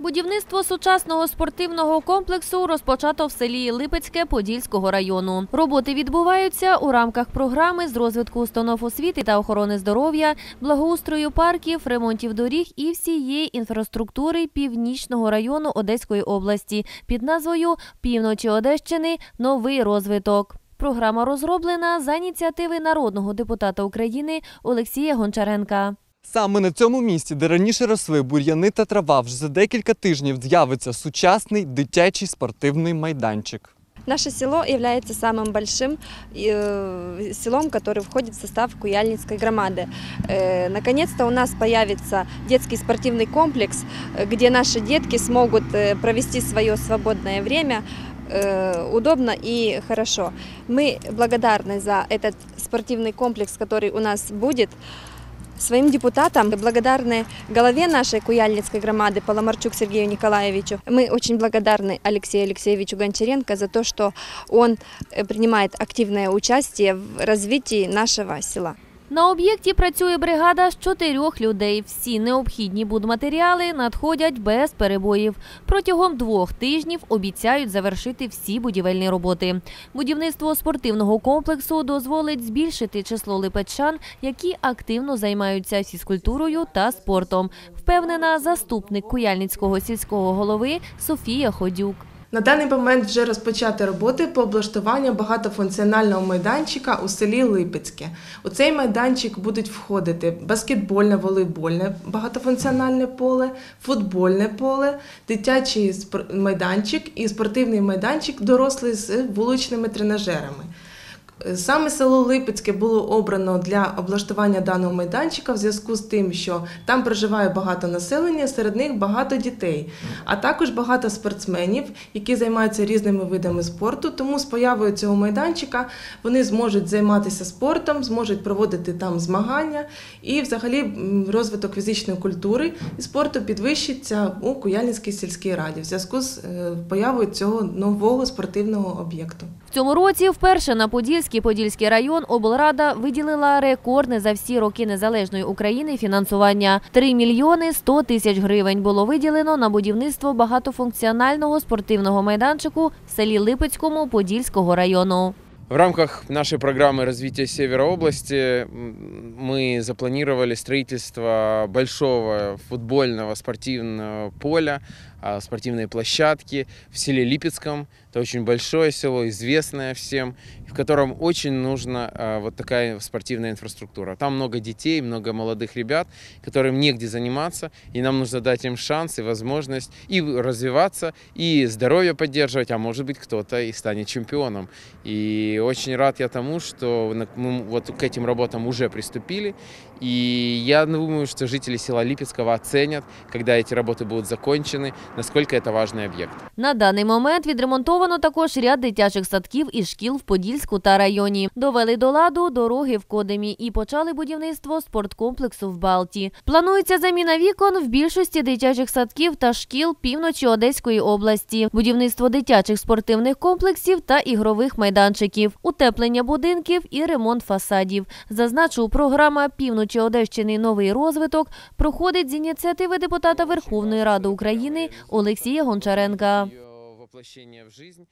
Будівництво сучасного спортивного комплексу розпочато в селі Липецьке Подільського району. Роботи відбуваються у рамках програми з розвитку установ освіти та охорони здоров'я, благоустрою парків, ремонтів доріг і всієї інфраструктури північного району Одеської області під назвою Півночі Одещини Новий розвиток. Програма розроблена за ініціативи народного депутата України Олексія Гончаренка. Саме на цьому місці, де раніше росли бур'яни та трава, вже за декілька тижнів з'явиться сучасний дитячий спортивний майданчик. Наше село является самым большим э, селом, который входит в состав Куяльницкой громады. Э, Наконец-то у нас появится детский спортивный комплекс, э, где наши детки смогут э, провести свое свободное время э, удобно и хорошо. Мы благодарны за этот спортивный комплекс, который у нас будет. Своим депутатам благодарны главе нашей Куяльницкой громады Поломарчук Сергею Николаевичу. Мы очень благодарны Алексею Алексеевичу Гончаренко за то, что он э, принимает активное участие в развитии нашего села. На об'єкті працює бригада з чотирьох людей. Всі необхідні будматеріали надходять без перебоїв. Протягом двох тижнів обіцяють завершити всі будівельні роботи. Будівництво спортивного комплексу дозволить збільшити число липечан, які активно займаються фізкультурою та спортом. Впевнена заступник Куяльницького сільського голови Софія Ходюк. На даний момент вже розпочати роботи по облаштуванню багатофункціонального майданчика у селі Липецьке. У цей майданчик будуть входити баскетбольне, волейбольне багатофункціональне поле, футбольне поле, дитячий майданчик і спортивний майданчик дорослий з вуличними тренажерами. Саме село Липецьке було обрано для облаштування даного майданчика в зв'язку з тим, що там проживає багато населення, серед них багато дітей, а також багато спортсменів, які займаються різними видами спорту. Тому з появою цього майданчика вони зможуть займатися спортом, зможуть проводити там змагання, і взагалі розвиток фізичної культури і спорту підвищиться у Куяльницькій сільській раді в зв'язку з е, появою цього нового спортивного об'єкту. Цьому році вперше на Подільський Подільський район облрада виділила рекордне за всі роки незалежної України фінансування. 3 мільйони 100 тисяч гривень було виділено на будівництво багатофункціонального спортивного майданчику в селі Липецькому Подільського району. В рамках нашей программы развития Севера области мы запланировали строительство большого футбольного спортивного поля, спортивной площадки в селе Липецком. Это очень большое село, известное всем, в котором очень нужна а, вот такая спортивная инфраструктура. Там много детей, много молодых ребят, которым негде заниматься, и нам нужно дать им шанс и возможность и развиваться, и здоровье поддерживать, а может быть кто-то и станет чемпионом. И очень рад я тому, что мы вот к этим работам уже приступили. И я думаю, что жители села Липецкого оценят, когда эти работы будут закончены, насколько это важный объект. На даний момент відремонтовано також ряд дитячих садків і шкіл в Подільську та районі. Довели до ладу дороги в Кодемі і почали будівництво спорткомплексу в Балті. Планується заміна вікон в більшості дитячих садків та шкіл півночі Одеської області, будівництво дитячих спортивних комплексів та ігрових майданчиків, утеплення будинків і ремонт фасадів. Зазначу, програма Півночі Одещини Новий розвиток проходить з ініціативи депутата Верховної Ради України Олексія Гончаренка. Воплощение в жизнь